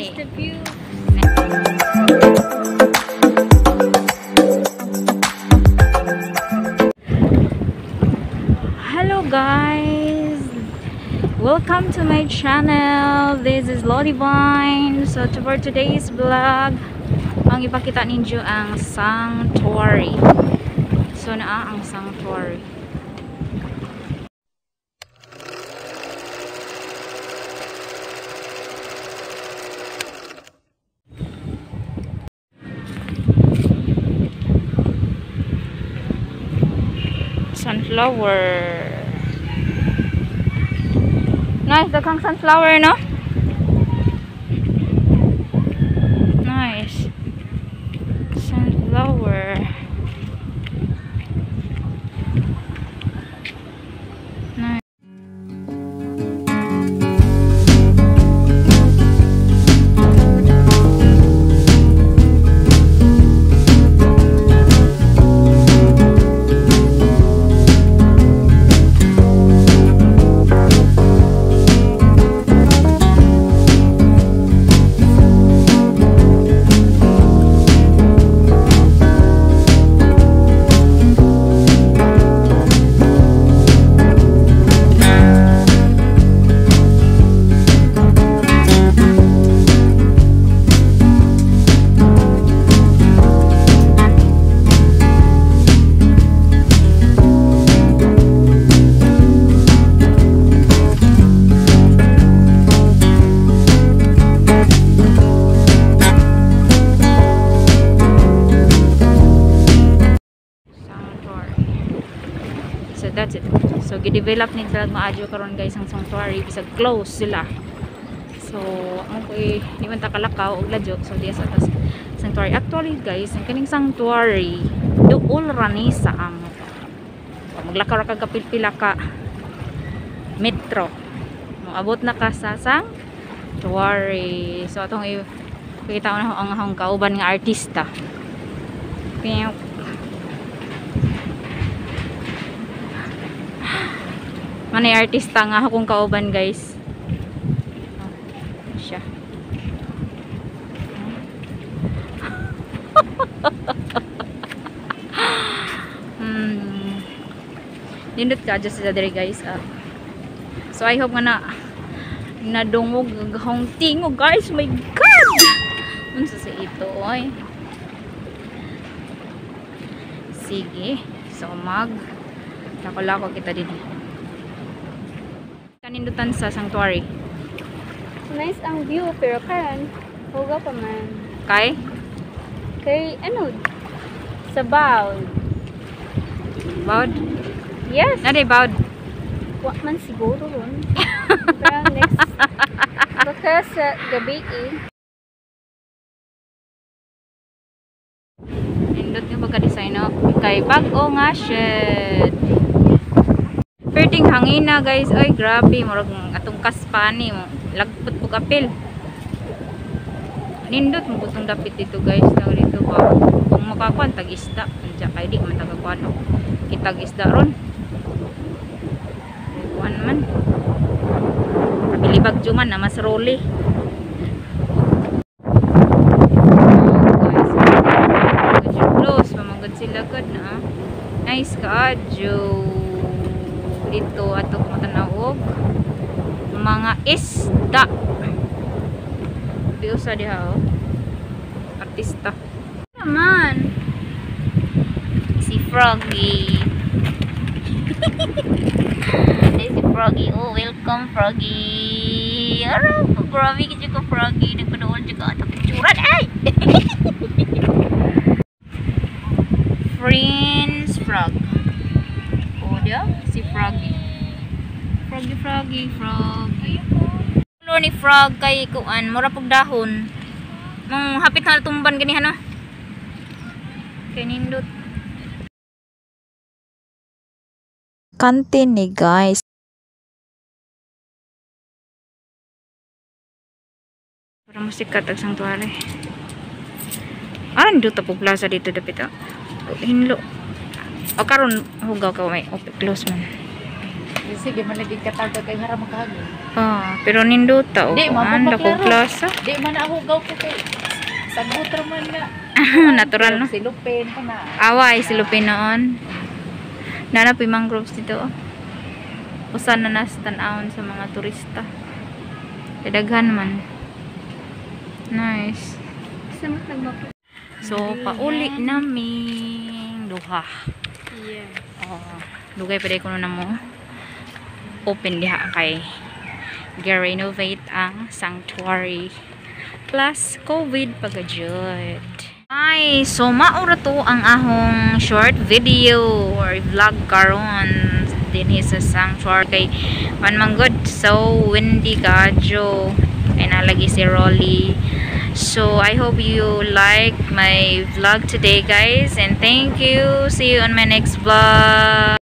Ay. the view. Hello guys! Welcome to my channel. This is Lottie Vine. So for today's vlog, ang ipakita ninyo ang sanctuary. So naa ang sanctuary. Sunflower. Nice, daghang sunflower, no? So gi-develop ni sila maadyo karon guys ang sanctuary bisag close sila. So ang ko di man ta kalakaw og ladyo so diya sa tas sanctuary. Actually guys, ang kaning sanctuary duol ra ni sa amo. So, maglakaw ra ka kapil-pila ka metro. Moabot na ka sa sanctuary. So atong i kita na ang ang kauban nga artista. Kaya Manay artista nga akong kauban guys. Oh, siya. hmm. Nindot ka just sa diri guys. Ah. So I hope nga na nadungog gahong tingog guys. Oh my god. Unsa sa ito oy. Sige. So mag Lako-lako kita din. Kanindutan sa sanctuary. Nice ang view, pero karan, huga pa man. Kay? Kay, ano, sa bowl. Bawd? Yes, Nade bawd. wa man siguro ron. Pero next, baka sa gabi eh. Nindot nga pagka-design no? Kay bag-o nga shit. Perting hangina guys. Ay grabe. Murag atong kaspani. Lagpot po kapil. Nindot mo butong dapit dito guys. Tawag dito ba? Kung makakuan tag isda. Andiya kay di man tagakuan. no? Kitag isda ron. Kuan man. Pabilibag juman na mas roli. close pamagod sila gud na nice ka adyo dito ato matanaw og mga isda di usa diha oh artista naman si Froggy. Si Froggy. Oh welcome Froggy. Araw grabe ka ka Froggy. Nagpanood ka ato picturean ay Prince Frog. O, dia? Si Froggy. Froggy, Froggy, Froggy. Ulo ni Frog kay kuan, mura pog dahon. Mong hapit na tumban ganihan no. Kay nindot. kantin ni guys. Para musikat ang sanctuary. Ah, nindot po plaza dito dapit ah. Hinlo. O karon hugaw ka may open close man. Sige man lagi kataga kay hara makahagin. Ah, pero nindota o mabuklaro. dako plaza. Di man ako gaw ko kay sagot ra man na. Natural no. Silupin pa na. Away si Lupin noon. Nanap yung mangroves dito. oh. Usa na nas tan-awon sa mga turista. Kadaghan man. Nice. So, pauli namin duha. Yeah. Oh, dugay pa ko na mo. Open diha kay renovate ang sanctuary. Plus COVID pagajud. Ay, so maura to ang ahong short video or vlog karon din sa sanctuary. Kay man man good so windy gadyo kay nalagi si Rolly. So I hope you like my vlog today guys and thank you. See you on my next vlog